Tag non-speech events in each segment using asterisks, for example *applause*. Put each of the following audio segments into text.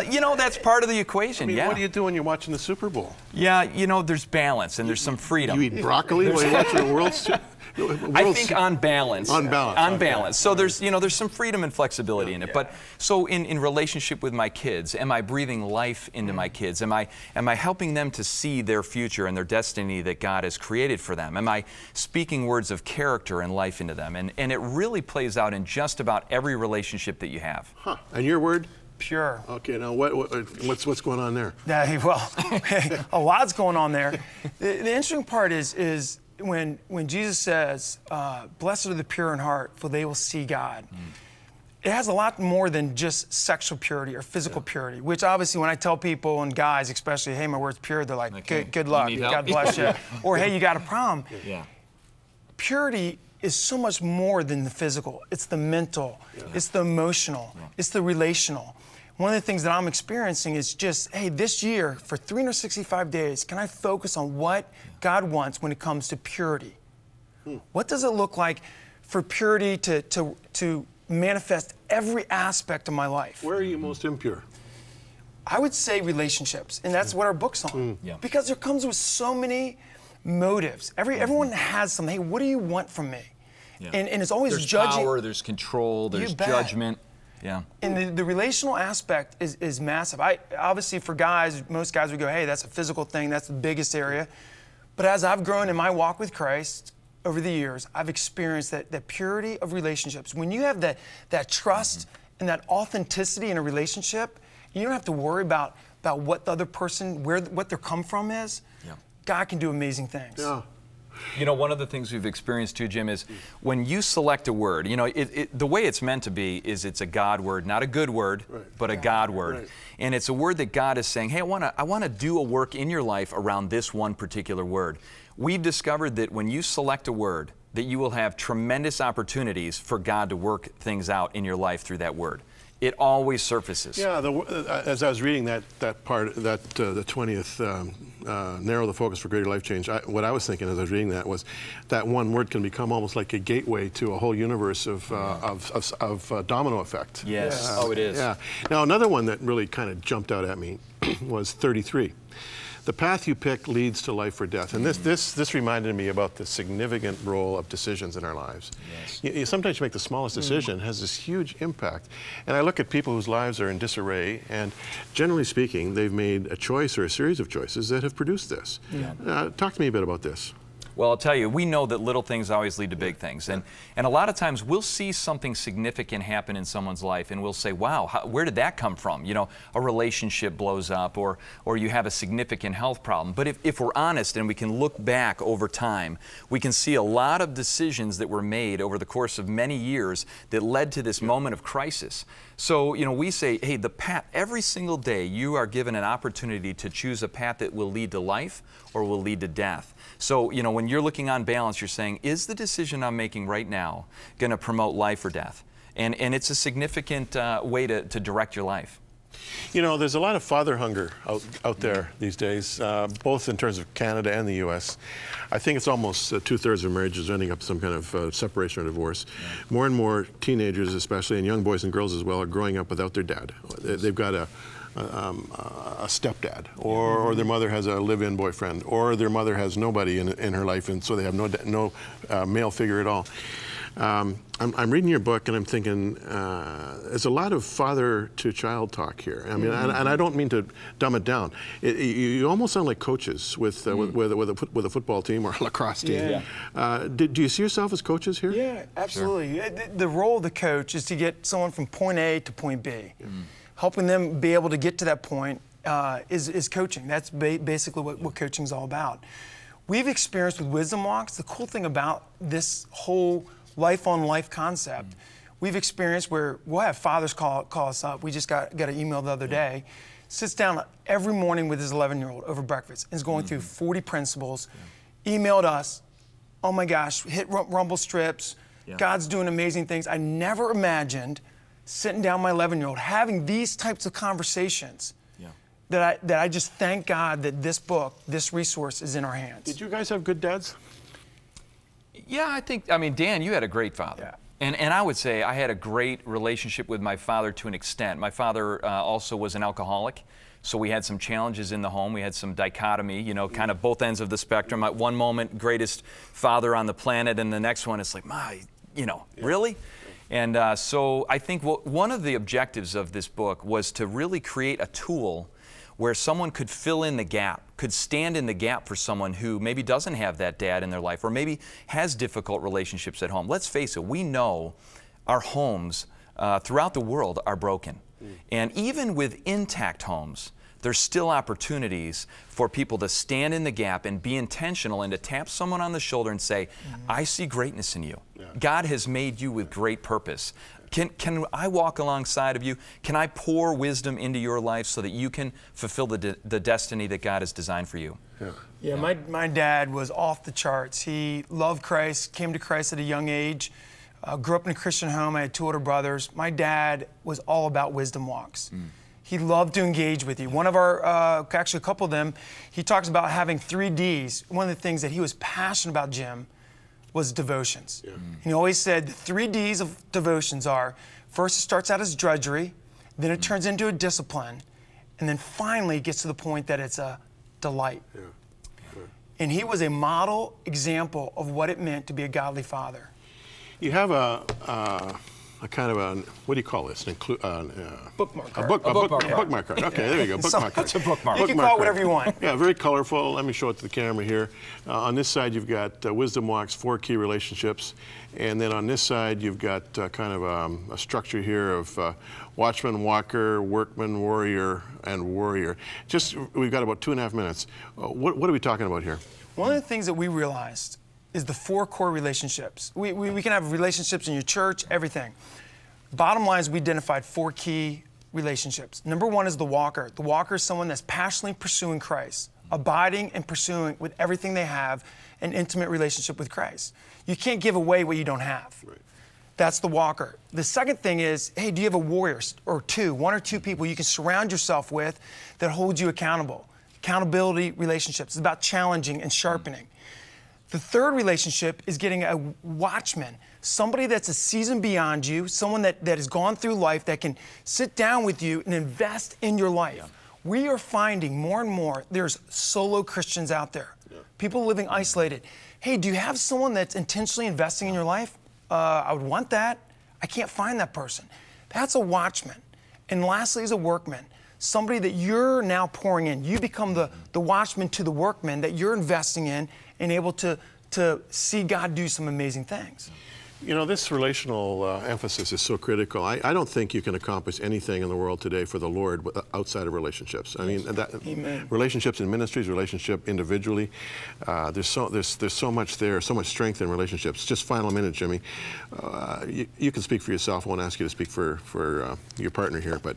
Uh, you know, that's part of the equation. I mean, yeah. what do you do when you're watching the Super Bowl? yeah, you know, there's balance and there's some freedom. You eat broccoli while you're watching the World Series? I think on balance. On balance, On okay. balance. So there's, you know, there's some freedom and flexibility in it. But so in, in relationship with my kids, am I breathing life into my kids? Am I am I helping them to see their future and their destiny that God has created for them? Am I speaking words of character and life into them? And and it really plays out in just about every relationship that you have. Huh. And your word? Pure. Okay, now what, what what's what's going on there? Yeah, well, *laughs* a lot's going on there. The, the interesting part is is when when Jesus says, uh, "Blessed are the pure in heart, for they will see God." It has a lot more than just sexual purity or physical purity. Which obviously, when I tell people and guys especially, "Hey, my word's pure," they're like, Okay. "Good, good luck, God help?" bless you," *laughs* or "Hey, you got a problem." Yeah. purity is so much more than the physical. It's the mental, it's the emotional, it's the relational. One of the things that I'm experiencing is just, hey, this year for 365 days, can I focus on what God wants when it comes to purity? Hmm. What does it look like for purity to, to, to manifest every aspect of my life? Where are you most impure? I would say relationships, and that's hmm. what our book's on. Hmm. Yeah. Because there comes with so many motives. Every mm-hmm. everyone has something. Hey, what do you want from me? Yeah. And, and it's always There's judging. power, there's control, there's judgment. Yeah. And the, the relational aspect is, is massive. I obviously for guys, most guys would go, hey, that's a physical thing, that's the biggest area. But as I've grown in my walk with Christ over the years, I've experienced that, that purity of relationships. When you have that that trust mm-hmm. and that authenticity in a relationship, you don't have to worry about about what the other person, where what their come from is. Yeah. God can do amazing things. Yeah. You know, one of the things we've experienced too, Jim, is when you select a word, you know, it, it, the way it's meant to be is it's a God word, not a good word, Right. but a God word. Right. And it's a word that God is saying, hey, I want to I wanna do a work in your life around this one particular word. We've discovered that when you select a word, that you will have tremendous opportunities for God to work things out in your life through that word. It always surfaces. Yeah, the, uh, as I was reading that that part, that uh, the twentieth um, uh, narrow the focus for greater life change. I, what I was thinking as I was reading that was that one word can become almost like a gateway to a whole universe of uh, of, of, of uh, domino effect. Yes. Oh, it is. Yeah. Now another one that really kind of jumped out at me *clears throat* was thirty-three. The path you pick leads to life or death, and this this this reminded me about the significant role of decisions in our lives. Yes. You, you- sometimes you make the smallest decision has this huge impact. And I look at people whose lives are in disarray, and generally speaking, they've made a choice or a series of choices that have produced this. Uh, talk to me a bit about this. Well, I'll tell you, we know that little things always lead to big things. And, and a lot of times we'll see something significant happen in someone's life and we'll say, wow, how, where did that come from? You know, a relationship blows up or, or you have a significant health problem. But if, if we're honest and we can look back over time, we can see a lot of decisions that were made over the course of many years that led to this moment of crisis. So, you know, we say, hey, the path, every single day you are given an opportunity to choose a path that will lead to life or will lead to death. So, you know, when you're looking on balance, you're saying, is the decision I'm making right now going to promote life or death? And, and it's a significant uh, way to, to direct your life. You know, there's a lot of father hunger out, out there these days, uh, both in terms of Canada and the U.S. I think it's almost uh, two thirds of marriages ending up some kind of uh, separation or divorce. More and more teenagers, especially, and young boys and girls as well, are growing up without their dad. They- They've got a, um, a stepdad, or, or their mother has a live-in boyfriend, or their mother has nobody in, in her life, and so they have no no uh, male figure at all. Um, I'm, I'm reading your book and I'm thinking uh, there's a lot of father to child talk here. I mean, and, and I don't mean to dumb it down. It, you, you almost sound like coaches with, uh, with, with, with, a, with a football team or a lacrosse team. Yeah. Uh, do, do you see yourself as coaches here? Yeah, absolutely. Uh, The, the role of the coach is to get someone from point A to point B. Helping them be able to get to that point uh, is, is coaching. That's ba- basically what, what coaching is all about. We've experienced with Wisdom Walks, the cool thing about this whole life on life concept, we've experienced where we'll have fathers call, call us up. We just got, got an email the other day. Sits down every morning with his 11 year old over breakfast and is going through 40 principles. Emailed us, oh my gosh, hit ru- rumble strips. Yeah. God's doing amazing things. I never imagined sitting down my 11 year old having these types of conversations. Yeah. That I, that I just thank God that this book, this resource is in our hands. Did you guys have good dads? Yeah, I think, I mean, Dan, you had a great father. Yeah. And, and I would say I had a great relationship with my father to an extent. My father uh, also was an alcoholic, so we had some challenges in the home. We had some dichotomy, you know, kind of both ends of the spectrum. At one moment, greatest father on the planet, and the next one, it's like, my, you know, really? And uh, so I think what, one of the objectives of this book was to really create a tool where someone could fill in the gap, could stand in the gap for someone who maybe doesn't have that dad in their life or maybe has difficult relationships at home. Let's face it, we know our homes uh, throughout the world are broken. And even with intact homes, there's still opportunities for people to stand in the gap and be intentional and to tap someone on the shoulder and say, I see greatness in you. God has made you with great purpose. Can, can I walk alongside of you? Can I pour wisdom into your life so that you can fulfill the, de- the destiny that God has designed for you? Yeah. Yeah, my, my dad was off the charts. He loved Christ, came to Christ at a young age, uh, grew up in a Christian home. I had two older brothers. My dad was all about wisdom walks. He loved to engage with you. One of our, uh, actually, a couple of them, he talks about having three D's. One of the things that he was passionate about, Jim, was devotions. He always said the three D's of devotions are first, it starts out as drudgery, then it turns into a discipline, and then finally it gets to the point that it's a delight. And he was a model example of what it meant to be a godly father. You have a, uh, a kind of a, what do you call this? An inclu- uh, uh, Bookmark A, card. book, a, bookmark book, card. bookmark card. Okay, there you go. *laughs* Bookmark card. It's a bookmark. You can Bookmark call it whatever you want. *laughs* Yeah, very colorful. Let me show it to the camera here. Uh, on this side, you've got uh, Wisdom Walks, four key relationships. And then on this side, you've got uh, kind of um, a structure here of uh, watchman, walker, workman, warrior, and warrior. Just, we've got about two and a half minutes. Uh, what, what are we talking about here? One of the things that we realized is the four core relationships. We, we, we can have relationships in your church, everything. Bottom line is we identified four key relationships. Number one is the walker. The walker is someone that's passionately pursuing Christ, abiding and pursuing with everything they have an intimate relationship with Christ. You can't give away what you don't have. That's the walker. The second thing is, hey, do you have a warrior or two, one or two people you can surround yourself with that hold you accountable? Accountability relationships. It's about challenging and sharpening. The third relationship is getting a watchman, somebody that's a season beyond you, someone that, that has gone through life that can sit down with you and invest in your life. We are finding more and more there's solo Christians out there, people living isolated. Hey, do you have someone that's intentionally investing in your life? Uh, I would want that. I can't find that person. That's a watchman. And lastly, is a workman. Somebody that you're now pouring in. You become the, the watchman to the workman that you're investing in and able to, to see God do some amazing things. You know, this relational uh, emphasis is so critical. I, I don't think you can accomplish anything in the world today for the Lord outside of relationships. I mean, that, relationships in ministries, relationship individually. Uh, there's so there's there's so much there, so much strength in relationships. Just final minute, Jimmy. Uh, you, you can speak for yourself. I won't ask you to speak for for uh, your partner here, but.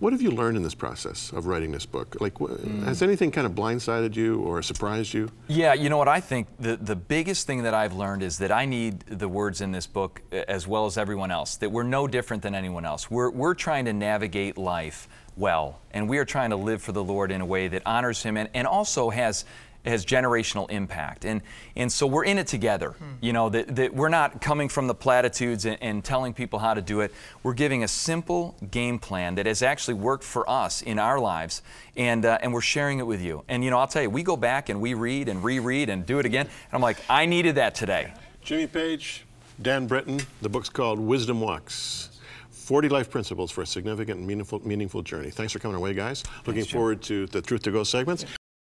What have you learned in this process of writing this book? Like, wh- hmm. has anything kind of blindsided you or surprised you? Yeah, you know what? I think the, the biggest thing that I've learned is that I need the words in this book as well as everyone else, that we're no different than anyone else. We're, we're trying to navigate life well, and we are trying to live for the Lord in a way that honors Him and, and also has has generational impact. And, and so we're in it together. You know, that, that we're not coming from the platitudes and, and telling people how to do it. We're giving a simple game plan that has actually worked for us in our lives, and, uh, and we're sharing it with you. And, you know, I'll tell you, we go back and we read and reread and do it again. And I'm like, I needed that today. Jimmy Page, Dan Britton. The book's called Wisdom Walks 40 Life Principles for a Significant and Meaningful, meaningful Journey. Thanks for coming our way, guys. Looking forward to the Truth to Go segments.